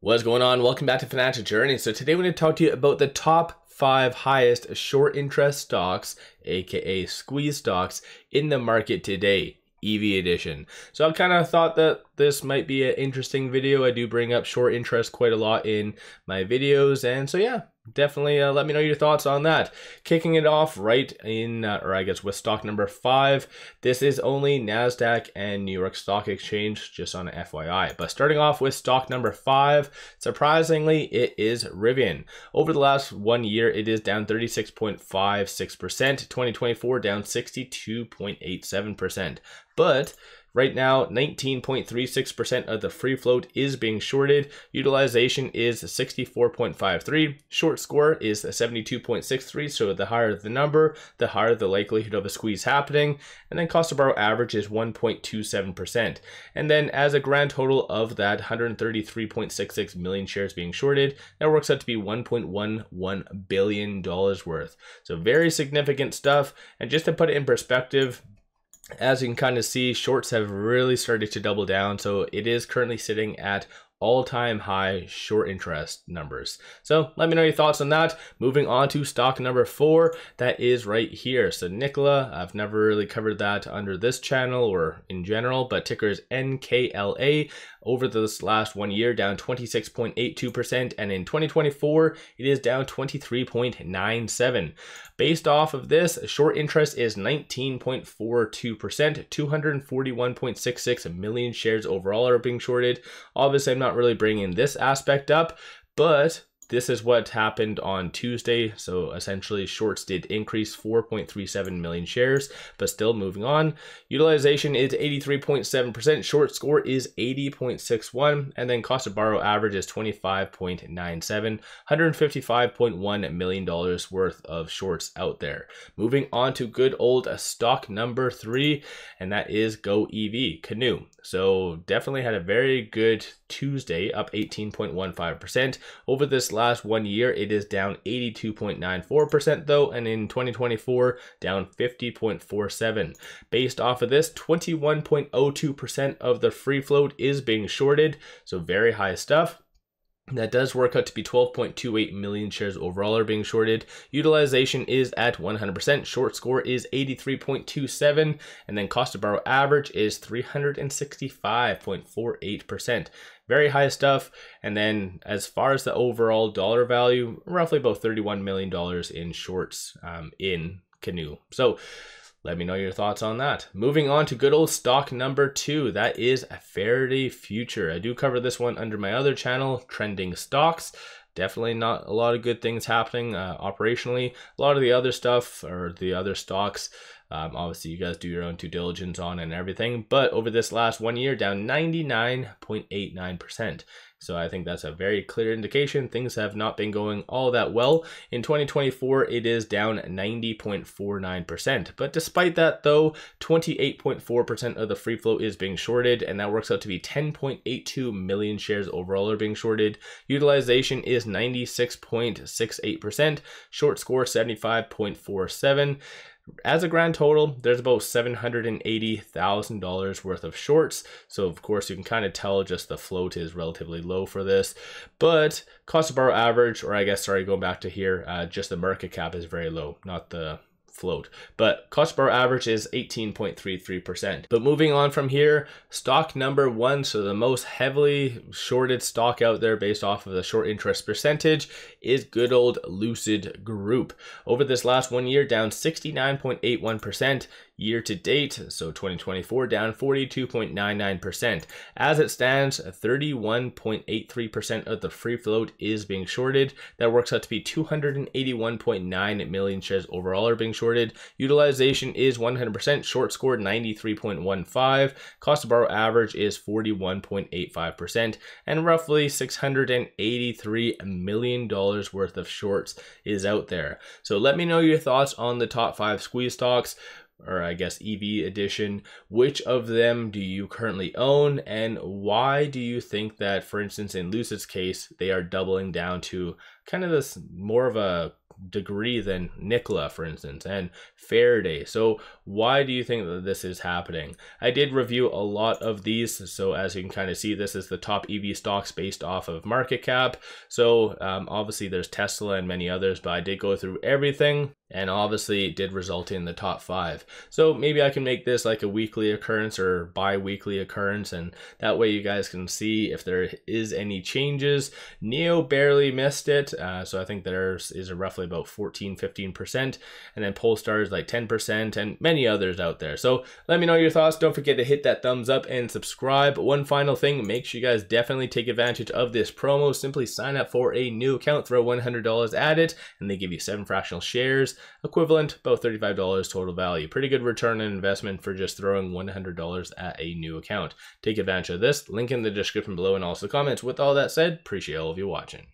What's going on? Welcome back to Financial Journey. So today I'm going to talk to you about the top five highest short interest stocks, aka squeeze stocks, in the market today. EV edition. So I kind of thought that this might be an interesting video. I do bring up short interest quite a lot in my videos. And so yeah, definitely uh, let me know your thoughts on that. Kicking it off right in, uh, or I guess with stock number five, this is only NASDAQ and New York Stock Exchange, just on FYI. But starting off with stock number five, surprisingly, it is Rivian. Over the last one year, it is down 36.56%, 2024 down 62.87%. But Right now, 19.36% of the free float is being shorted. Utilization is 64.53. Short score is 72.63. So the higher the number, the higher the likelihood of a squeeze happening. And then cost to borrow average is 1.27%. And then as a grand total of that 133.66 million shares being shorted, that works out to be $1.11 billion worth. So very significant stuff. And just to put it in perspective, as you can kind of see, shorts have really started to double down. So it is currently sitting at all-time high short interest numbers. So let me know your thoughts on that. Moving on to stock number four, that is right here. So Nikola, I've never really covered that under this channel or in general, but ticker is NKLA over this last one year down 26.82% and in 2024 it is down 23.97 based off of this short interest is 19.42% 241.66 million shares overall are being shorted obviously i'm not really bringing this aspect up but this is what happened on Tuesday. So essentially, shorts did increase 4.37 million shares, but still moving on. Utilization is 83.7%, short score is 80.61, and then cost of borrow average is 25.97, $155.1 million worth of shorts out there. Moving on to good old stock number three, and that is Go EV, Canoo. So definitely had a very good Tuesday, up 18.15%. Over this last one year, it is down 82.94% though, and in 2024, down 50.47. Based off of this, 21.02% of the free float is being shorted, so very high stuff. That does work out to be 12.28 million shares overall are being shorted. Utilization is at 100%. Short score is 83.27. And then cost to borrow average is 365.48%. Very high stuff. And then as far as the overall dollar value, roughly about $31 million in shorts um, in Canoo. So let me know your thoughts on that. Moving on to good old stock number two, that is a Faraday Future. I do cover this one under my other channel, Trending Stocks. Definitely not a lot of good things happening uh, operationally. A lot of the other stuff or the other stocks, um, obviously you guys do your own due diligence on and everything. But over this last one year, down 99.89%. So I think that's a very clear indication things have not been going all that well. In 2024, it is down 90.49%. But despite that, though, 28.4% of the free float is being shorted, and that works out to be 10.82 million shares overall are being shorted. Utilization is 96.68%, short score 75.47 as a grand total, there's about $780,000 worth of shorts. So of course you can kind of tell just the float is relatively low for this, but cost of borrow average, or I guess, sorry, going back to here, uh, just the market cap is very low, not the float. But cost per average is 18.33%. But moving on from here, stock number one, so the most heavily shorted stock out there based off of the short interest percentage is good old Lucid Group. Over this last one year, down 69.81% year to date, so 2024 down 42.99%. As it stands, 31.83% of the free float is being shorted. That works out to be 281.9 million shares overall are being shorted. Utilization is 100%, short scored 93.15. Cost to borrow average is 41.85%, and roughly $683 million worth of shorts is out there. So let me know your thoughts on the top five squeeze stocks or I guess EV edition, which of them do you currently own and why do you think that, for instance, in Lucid's case, they are doubling down to kind of this more of a degree than Nikola, for instance, and Faraday. So why do you think that this is happening? I did review a lot of these, so as you can kind of see, this is the top EV stocks based off of market cap. So um, obviously there's Tesla and many others, but I did go through everything and obviously it did result in the top five. So maybe I can make this like a weekly occurrence or bi-weekly occurrence and that way you guys can see if there is any changes. NIO barely missed it, uh, so I think there's is roughly about 14-15% and then Polestar is like 10% and many others out there. So let me know your thoughts. Don't forget to hit that thumbs up and subscribe. One final thing, make sure you guys definitely take advantage of this promo. Simply sign up for a new account, throw $100 at it, and they give you seven fractional shares equivalent about $35 total value. Pretty good return on investment for just throwing $100 at a new account. Take advantage of this. Link in the description below and also comments. With all that said, appreciate all of you watching.